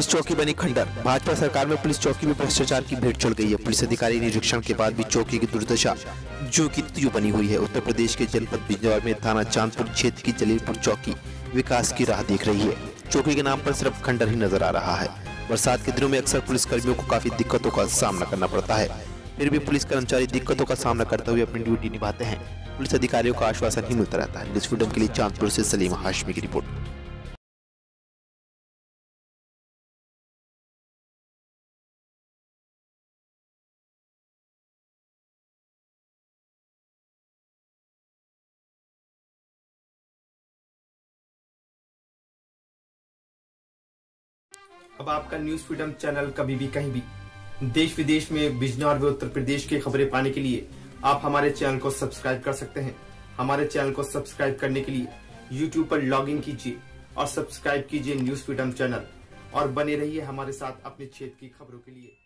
Police चौकी बनी खंडर। भाजपा सरकार में पुलिस चौकी में भ्रष्टाचार की भीड़ चढ़ गई है। पुलिस अधिकारी निरीक्षण के बाद भी चौकी की दुर्दशा जो की त्यू बनी हुई है। उत्तर प्रदेश के जनपद बिजनौर में थाना चांदपुर क्षेत्र की जलीलपुर चौकी विकास की राह देख रही है। चौकी के नाम पर सिर्फ़ खंडर ही नज़र आ रहा है। बरसात के दिनों में अक्सर पुलिस कर्मियों को काफ़ी दिक्कतों का सामना करना पड़ता है। फिर भी पुलिस कर्मचारी दिक्कतों का सामना करते हुए अपनी ड्यूटी निभाते हैं। पुलिस अधिकारियों का आश्वासन ही मिलता रहता है। न्यूज़ फ्रीडम के लिए चांदपुर से सलीम हाशमी की रिपोर्ट। अब आपका न्यूज़ फ्रीडम चैनल कभी भी कहीं भी, देश विदेश में बिजनौर व उत्तर प्रदेश की खबरें पाने के लिए आप हमारे चैनल को सब्सक्राइब कर सकते हैं। हमारे चैनल को सब्सक्राइब करने के लिए यूट्यूब पर लॉग कीजिए और सब्सक्राइब कीजिए न्यूज़ फ्रीडम चैनल और बने रहिए हमारे साथ अपने क्षेत्र की खबरों के लिए।